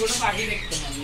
కూడా పాటి పెట్టుకున్నాను